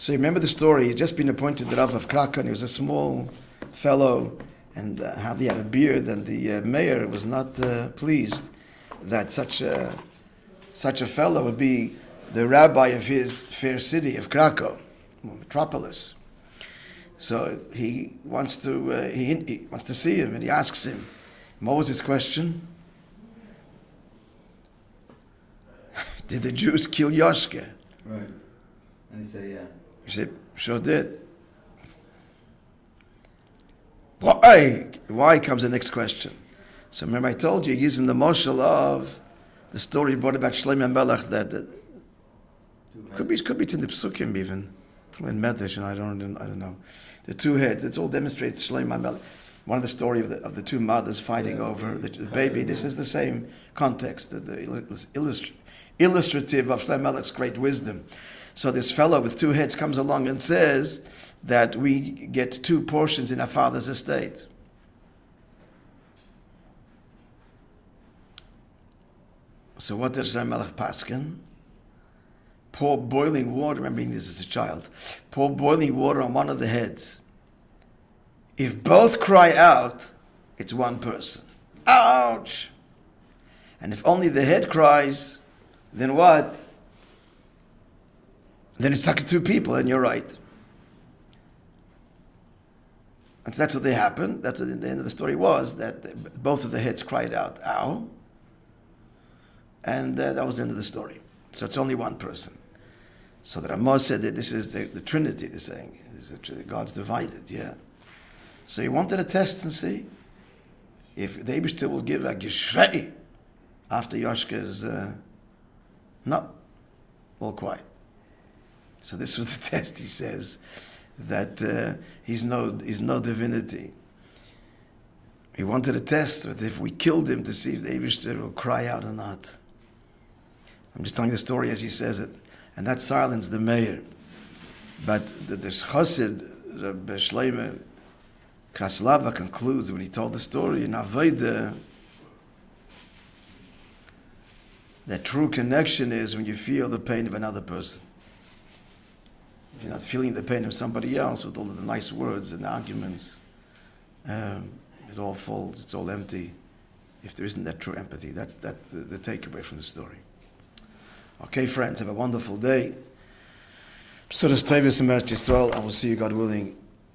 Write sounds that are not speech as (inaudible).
So you remember the story? He'd just been appointed the Rav of Krakow, he was a small fellow, and uh, hardly had a beard, and the uh, mayor was not uh, pleased that such a, such a fellow would be the rabbi of his fair city of Krakow, metropolis. So he wants to uh, he, he wants to see him, and he asks him, "What was his question? (laughs) Did the Jews kill Yoshke?" Right. And he said, yeah. He said, "Sure did." Why? Why comes the next question? So remember, I told you, he gives him the moshel of the story brought about Shlomo Melech that, that could be could be in the psukim even from in Medrash, and I don't I don't know. The two heads. It's all demonstrates Shlomo Melech. One of the story of the of the two mothers fighting Yeah, over the, the baby. This is the same context. that the illustr- illustrative of Shlomo great wisdom. So this fellow with two heads comes along and says that we get two portions in our father's estate. So what did Shlomo Melech paskin? Pour boiling water. Remembering this as a child. Pour boiling water on one of the heads. If both cry out, it's one person. Ouch! And if only the head cries, then what? Then it's talking two people, and you're right. And so that's what they happened. That's what the end of the story was that both of the heads cried out, "Ow!" And uh, that was the end of the story. So it's only one person. So the Ramah said that this is the, the Trinity. They're saying that God's divided. Yeah. So he wanted to test and see if the Abishter will give a geshrei after Yoshka's uh, no, all quiet. So this was (laughs) the test. He says that uh, he's no he's no divinity. He wanted a test that if we killed him to see if the Abishter will cry out or not. I'm just telling the story as he says it, and that silenced the mayor. But the, the Chassid, Rabbi Shlomo Kraslava concludes when he told the story in Avodah that true connection is when you feel the pain of another person. If you're not feeling the pain of somebody else with all the nice words and arguments, um, it all falls, it's all empty. If there isn't that true empathy, that's, that's the, the takeaway from the story. Okay, friends, have a wonderful day. Psuras Tevis and Eretz Yisrael, and we'll see you, God willing,